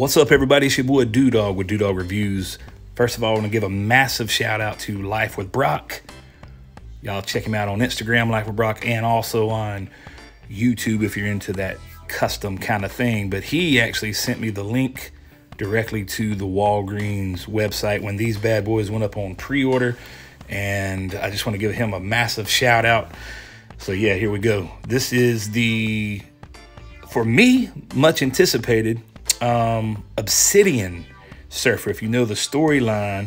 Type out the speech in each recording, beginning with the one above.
What's up, everybody? It's your boy DewDawg with DewDawg Reviews. First of all, I want to give a massive shout out to Life with Brock. Y'all check him out on Instagram, Life with Brock, and also on YouTube if you're into that custom kind of thing. But he actually sent me the link directly to the Walgreens website when these bad boys went up on pre order. And I just want to give him a massive shout out. So, yeah, here we go. This is the, for me, much anticipated um, Obsidian Surfer. If you know the storyline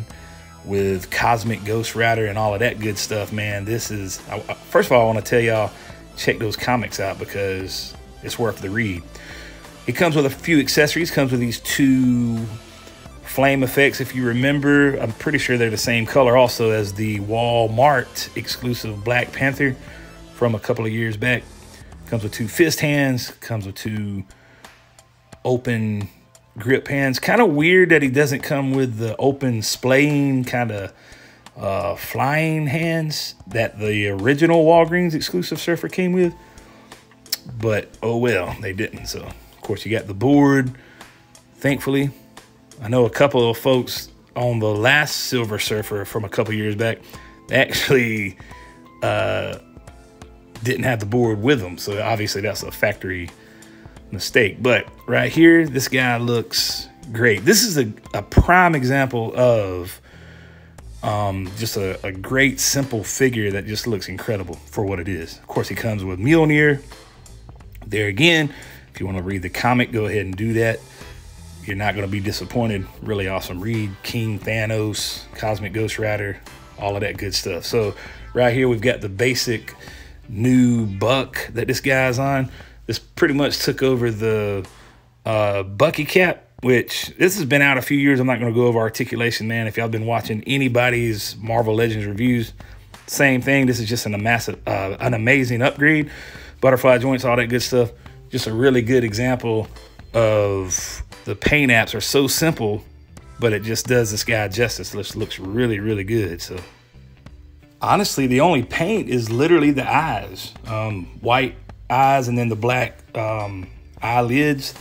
with Cosmic Ghost Rider and all of that good stuff, man, this is, first of all, I want to tell y'all, check those comics out because it's worth the read. It comes with a few accessories, comes with these two flame effects. If you remember, I'm pretty sure they're the same color also as the Walmart exclusive Black Panther from a couple of years back. Comes with two fist hands, comes with two open grip hands. Kind of weird that he doesn't come with the open splaying kind of uh, flying hands that the original Walgreens exclusive surfer came with. But oh well, they didn't. So of course you got the board. Thankfully, I know a couple of folks on the last Silver Surfer from a couple years back actually uh, didn't have the board with them. So obviously that's a factory mistake. But right here, this guy looks great. This is a, a prime example of um, just a, a, great, simple figure that just looks incredible for what it is. Of course, he comes with Mjolnir. There again, if you want to read the comic, go ahead and do that. You're not going to be disappointed. Really awesome read. King Thanos, Cosmic Ghost Rider, all of that good stuff. So right here, we've got the basic new buck that this guy's on. This pretty much took over the uh, Bucky cap, which this has been out a few years. I'm not going to go over articulation, man. If y'all been watching anybody's Marvel Legends reviews, same thing. This is just an, massive, uh, an amazing upgrade. Butterfly joints, all that good stuff. Just a really good example of the paint apps are so simple, but it just does this guy justice. This looks really, really good. So honestly, the only paint is literally the eyes. Um, white eyes and then the black um, eyelids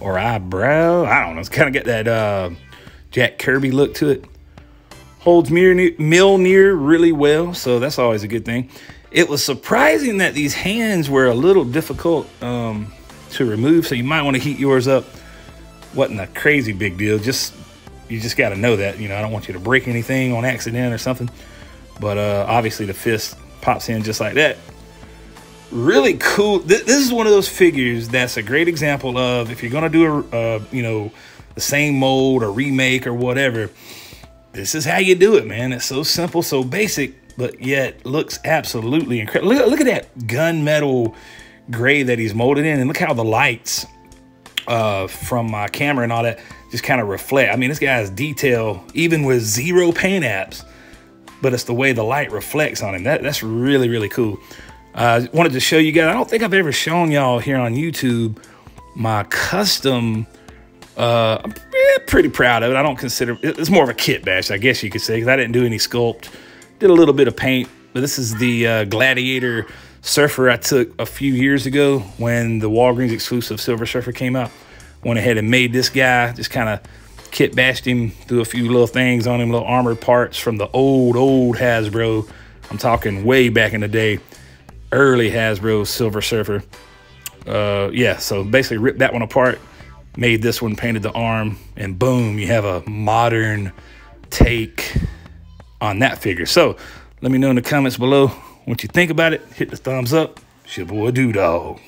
or eyebrow. I don't know. It's kind of got that uh, Jack Kirby look to it. Holds Mjolnir really well, so that's always a good thing. It was surprising that these hands were a little difficult um, to remove, so you might want to heat yours up. Wasn't a crazy big deal. Just you just got to know that. You know, I don't want you to break anything on accident or something. But uh, obviously the fist pops in just like that really cool. This, this is one of those figures that's a great example of if you're gonna do a, you know, the same mold or remake or whatever. This is how you do it, man. It's so simple, so basic, but yet looks absolutely incredible. Look, look at that gunmetal gray that he's molded in, and look how the lights uh, from my camera and all that just kind of reflect. I mean, this guy's detail, even with zero paint apps, but it's the way the light reflects on him. That, that's really, really cool. I uh, wanted to show you guys. I don't think I've ever shown y'all here on YouTube my custom. Uh, I'm pretty proud of it. I don't consider it's more of a kit bash, I guess you could say, because I didn't do any sculpt. Did a little bit of paint, but this is the uh, Gladiator Surfer I took a few years ago when the Walgreens exclusive Silver Surfer came out. Went ahead and made this guy, just kind of kit bashed him, threw a few little things on him, little armored parts from the old, old Hasbro. I'm talking way back in the day early Hasbro Silver Surfer. Uh, yeah, so basically ripped that one apart, made this one, painted the arm, and boom, you have a modern take on that figure. So let me know in the comments below what you think about it. Hit the thumbs up. It's your boy DewDawg.